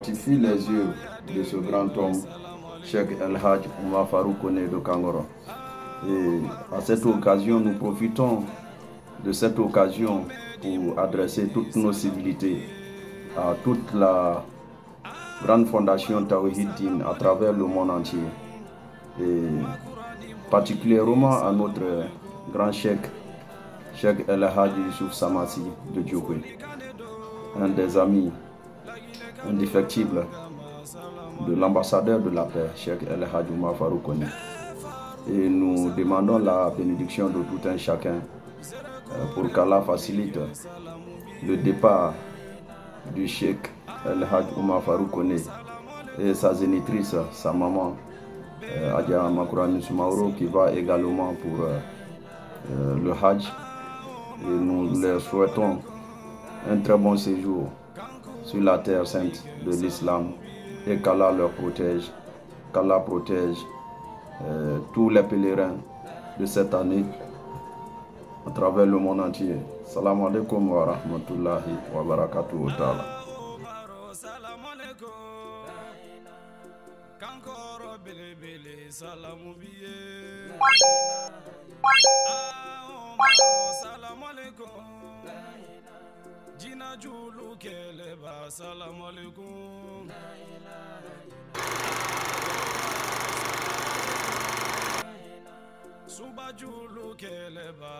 fortifie les yeux de ce grand homme, Cheikh El Hadj Oumar Farouk de Kangoro. Et à cette occasion, nous profitons de cette occasion pour adresser toutes nos civilités à toute la grande fondation Tawhidine à travers le monde entier. Et particulièrement à notre grand cheikh, Cheikh El Hadj Youssouf Samassi de Djokwe, un des amis indéfectibles de l'ambassadeur de la paix, Cheikh El Hadj Oumar Farouk Kone. Et nous demandons la bénédiction de tout un chacun pour qu'Allah facilite le départ du Cheikh El Hadj Oumar Farouk Kone et sa zénitrice, sa maman, euh, Adia Makourani Soumaoro, qui va également pour euh, le Hajj. Et nous leur souhaitons un très bon séjour sur la terre sainte de l'islam et qu'Allah leur protège, qu'Allah protège euh, tous les pèlerins de cette année à travers le monde entier. Salam alaikum wa rahmatullahi wa barakatuh ta'ala. salamu bi ye salamu alaikum jinajulu kɛlɛba salamu alaikum subajulu kɛlɛba